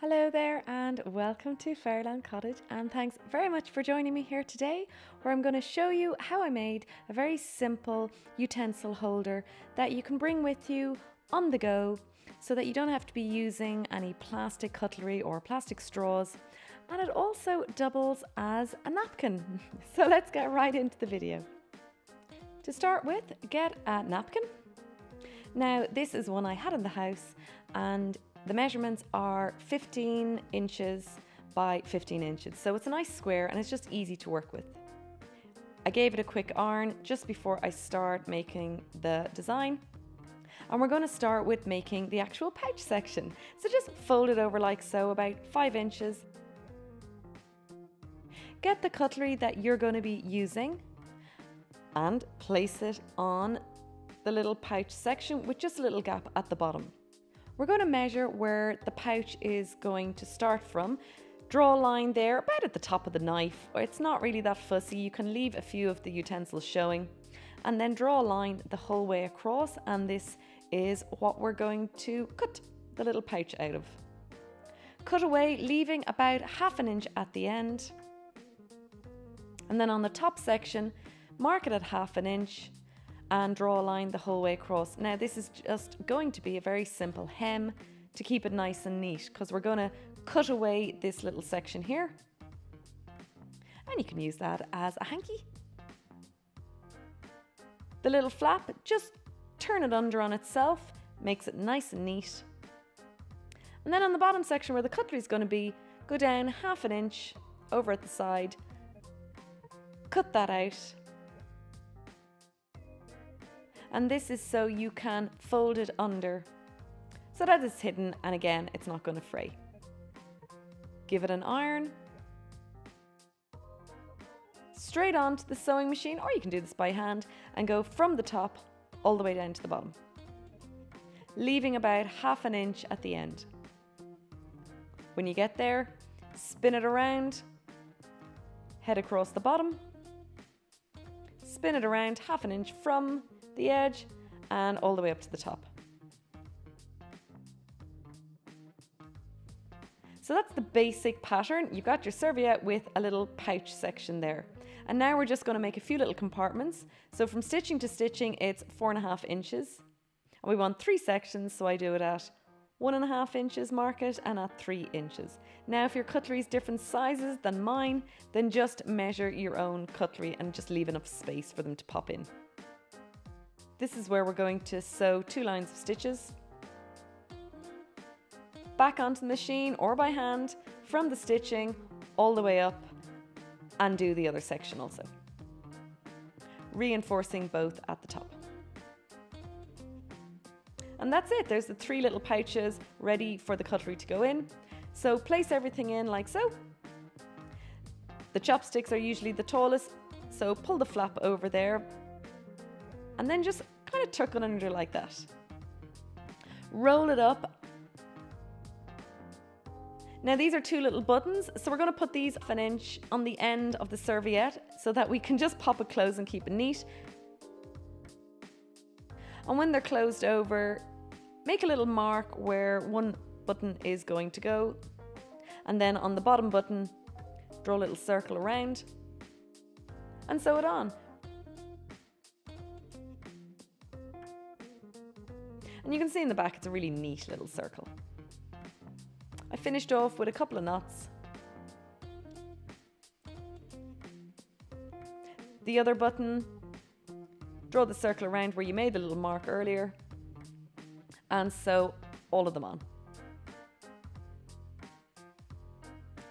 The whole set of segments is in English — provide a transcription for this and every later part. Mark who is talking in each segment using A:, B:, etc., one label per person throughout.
A: Hello there, and welcome to Fairyland Cottage. And thanks very much for joining me here today, where I'm going to show you how I made a very simple utensil holder that you can bring with you on the go so that you don't have to be using any plastic cutlery or plastic straws. And it also doubles as a napkin. So let's get right into the video. To start with, get a napkin. Now, this is one I had in the house, and the measurements are 15 inches by 15 inches, so it's a nice square and it's just easy to work with. I gave it a quick iron just before I start making the design. And we're going to start with making the actual pouch section. So just fold it over like so, about 5 inches. Get the cutlery that you're going to be using and place it on the little pouch section with just a little gap at the bottom. We're going to measure where the pouch is going to start from. Draw a line there about at the top of the knife. It's not really that fussy. You can leave a few of the utensils showing and then draw a line the whole way across and this is what we're going to cut the little pouch out of. Cut away, leaving about half an inch at the end. And then on the top section, mark it at half an inch and draw a line the whole way across. Now this is just going to be a very simple hem to keep it nice and neat because we're going to cut away this little section here and you can use that as a hanky. The little flap, just turn it under on itself, makes it nice and neat. And then on the bottom section where the cutlery is going to be, go down half an inch over at the side, cut that out and this is so you can fold it under so that it's hidden and again it's not going to fray. Give it an iron straight onto the sewing machine or you can do this by hand and go from the top all the way down to the bottom leaving about half an inch at the end. When you get there, spin it around, head across the bottom, spin it around half an inch from the edge and all the way up to the top. So that's the basic pattern. You've got your serviette with a little pouch section there. And now we're just going to make a few little compartments. So from stitching to stitching, it's four and a half inches. And we want three sections, so I do it at one and a half inches market and at three inches. Now, if your cutlery is different sizes than mine, then just measure your own cutlery and just leave enough space for them to pop in. This is where we're going to sew two lines of stitches. Back onto the machine or by hand from the stitching all the way up and do the other section also. Reinforcing both at the top. And that's it, there's the three little pouches ready for the cutlery to go in. So place everything in like so. The chopsticks are usually the tallest, so pull the flap over there and then just kind of tuck it under like that. Roll it up. Now these are two little buttons, so we're going to put these an inch on the end of the serviette so that we can just pop it closed and keep it neat. And when they're closed over, make a little mark where one button is going to go. And then on the bottom button, draw a little circle around and sew it on. And you can see in the back it's a really neat little circle. I finished off with a couple of knots. The other button, draw the circle around where you made the little mark earlier and sew all of them on.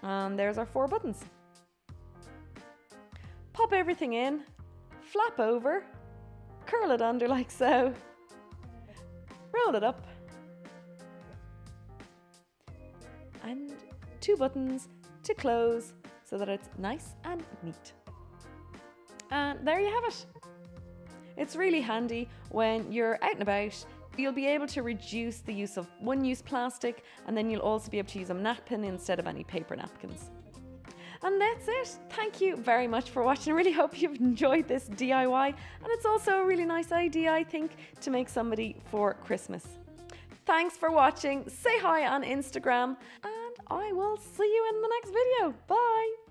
A: And there's our four buttons. Pop everything in, flap over, curl it under like so, roll it up. And two buttons to close so that it's nice and neat. And there you have it. It's really handy when you're out and about. You'll be able to reduce the use of one use plastic and then you'll also be able to use a napkin instead of any paper napkins. And that's it. Thank you very much for watching. I really hope you've enjoyed this DIY. And it's also a really nice idea, I think, to make somebody for Christmas. Thanks for watching. Say hi on Instagram, and I will see you in the next video. Bye.